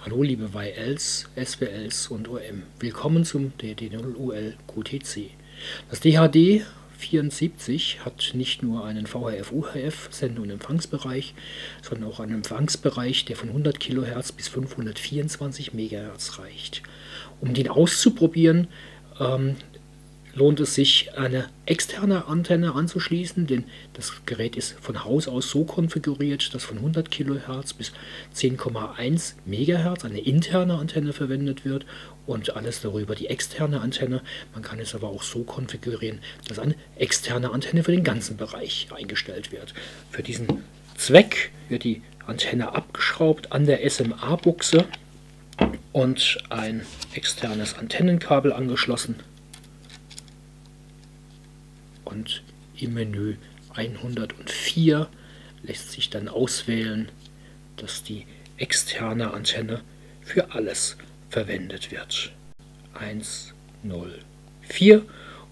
Hallo liebe YLs, SWLs und OM. Willkommen zum DD0UL QTC. Das DHD 74 hat nicht nur einen VHF-UHF Sende- und Empfangsbereich, sondern auch einen Empfangsbereich, der von 100 kHz bis 524 MHz reicht. Um den auszuprobieren, ähm, lohnt es sich, eine externe Antenne anzuschließen, denn das Gerät ist von Haus aus so konfiguriert, dass von 100 kHz bis 10,1 MHz eine interne Antenne verwendet wird und alles darüber die externe Antenne. Man kann es aber auch so konfigurieren, dass eine externe Antenne für den ganzen Bereich eingestellt wird. Für diesen Zweck wird die Antenne abgeschraubt an der SMA-Buchse und ein externes Antennenkabel angeschlossen und im Menü 104 lässt sich dann auswählen, dass die externe Antenne für alles verwendet wird. 104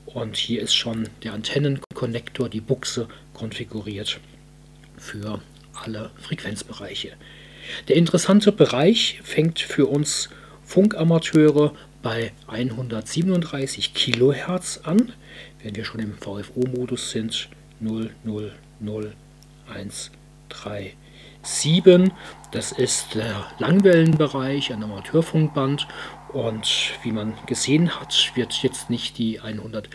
und hier ist schon der Antennenkonnektor, die Buchse konfiguriert für alle Frequenzbereiche. Der interessante Bereich fängt für uns Funkamateure bei 137 Kilohertz an wenn wir schon im VFO-Modus sind, 000137. Das ist der Langwellenbereich, ein Amateurfunkband. Und wie man gesehen hat, wird jetzt nicht die 100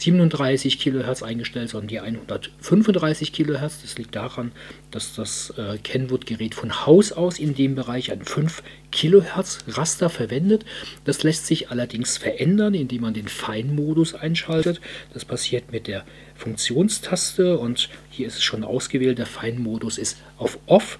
37 kHz eingestellt, sondern die 135 kHz. Das liegt daran, dass das äh, Kenwood-Gerät von Haus aus in dem Bereich ein 5 kHz Raster verwendet. Das lässt sich allerdings verändern, indem man den Feinmodus einschaltet. Das passiert mit der Funktionstaste und hier ist es schon ausgewählt. Der Feinmodus ist auf Off.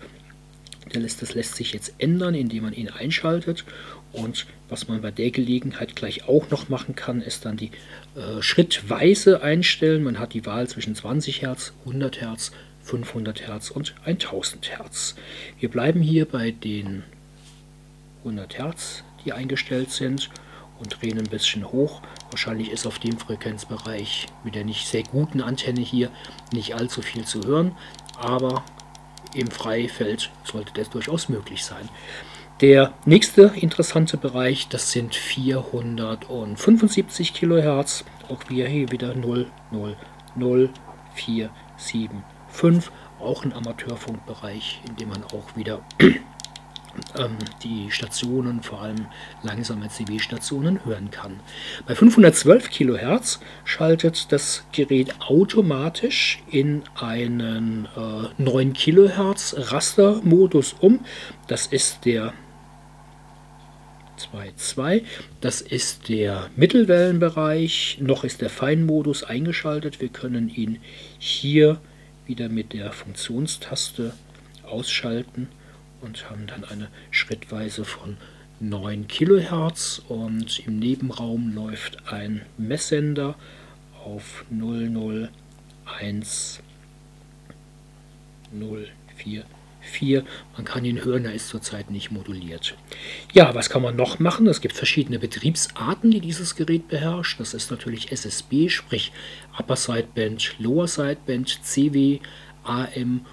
Das lässt sich jetzt ändern, indem man ihn einschaltet und was man bei der Gelegenheit gleich auch noch machen kann, ist dann die äh, schrittweise einstellen. Man hat die Wahl zwischen 20 Hertz, 100 Hertz, 500 Hertz und 1000 Hertz. Wir bleiben hier bei den 100 Hertz, die eingestellt sind und drehen ein bisschen hoch. Wahrscheinlich ist auf dem Frequenzbereich mit der nicht sehr guten Antenne hier nicht allzu viel zu hören, aber im Freifeld sollte das durchaus möglich sein. Der nächste interessante Bereich, das sind 475 Kilohertz. Auch wir hier wieder 0, 0, 0, 4, 7, 5. Auch ein Amateurfunkbereich, in dem man auch wieder ähm, die Stationen, vor allem langsame CW-Stationen, hören kann. Bei 512 Kilohertz schaltet das Gerät automatisch in einen äh, 9 Kilohertz Rastermodus um. Das ist der 2.2. Das ist der Mittelwellenbereich. Noch ist der Feinmodus eingeschaltet. Wir können ihn hier wieder mit der Funktionstaste ausschalten und haben dann eine Schrittweise von 9 Kilohertz und im Nebenraum läuft ein Messsender auf 001 04 4. Man kann ihn hören, er ist zurzeit nicht moduliert. Ja, was kann man noch machen? Es gibt verschiedene Betriebsarten, die dieses Gerät beherrscht. Das ist natürlich SSB, sprich Upper Sideband, Lower Sideband, CW, AM und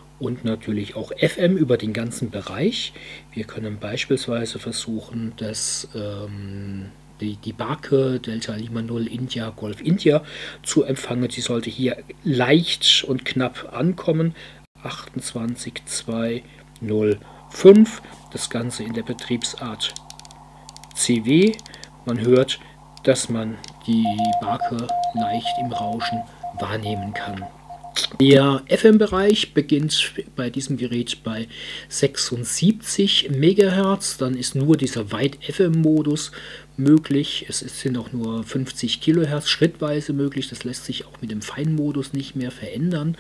natürlich auch FM über den ganzen Bereich. Wir können beispielsweise versuchen, dass ähm, die, die Barke Delta Lima 0 India Golf India zu empfangen. Sie sollte hier leicht und knapp ankommen. 28205. Das Ganze in der Betriebsart CW. Man hört, dass man die Barke leicht im Rauschen wahrnehmen kann. Der FM-Bereich beginnt bei diesem Gerät bei 76 MHz. Dann ist nur dieser Weit-FM-Modus möglich. Es sind auch nur 50 KHz schrittweise möglich. Das lässt sich auch mit dem Feinmodus nicht mehr verändern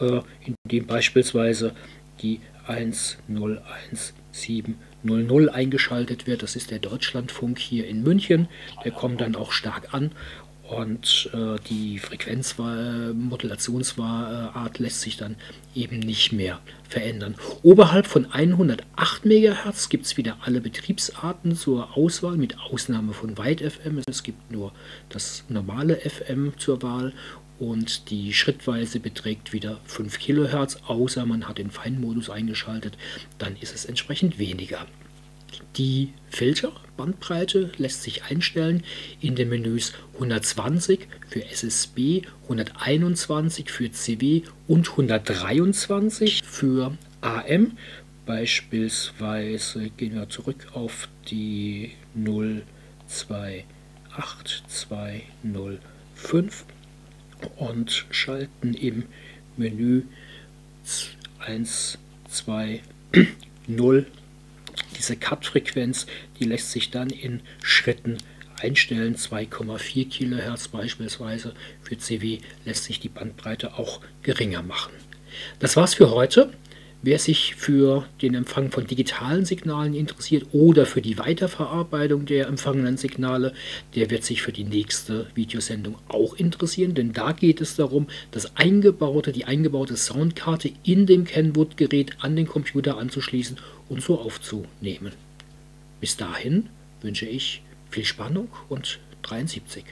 äh, in dem beispielsweise die 101700 eingeschaltet wird. Das ist der Deutschlandfunk hier in München. Der kommt dann auch stark an und äh, die Frequenzmodulationsart lässt sich dann eben nicht mehr verändern. Oberhalb von 108 MHz gibt es wieder alle Betriebsarten zur Auswahl, mit Ausnahme von Weit FM. Es gibt nur das normale FM zur Wahl und die Schrittweise beträgt wieder 5 kHz, außer man hat den Feinmodus eingeschaltet, dann ist es entsprechend weniger. Die Filterbandbreite lässt sich einstellen in den Menüs 120 für SSB, 121 für CW und 123 für AM. Beispielsweise gehen wir zurück auf die 028205 und schalten im Menü 1, 2, 0 diese Cut-Frequenz, die lässt sich dann in Schritten einstellen. 2,4 kHz beispielsweise. Für CW lässt sich die Bandbreite auch geringer machen. Das war's für heute. Wer sich für den Empfang von digitalen Signalen interessiert oder für die Weiterverarbeitung der empfangenen Signale, der wird sich für die nächste Videosendung auch interessieren, denn da geht es darum, das eingebaute, die eingebaute Soundkarte in dem Kenwood-Gerät an den Computer anzuschließen und so aufzunehmen. Bis dahin wünsche ich viel Spannung und 73.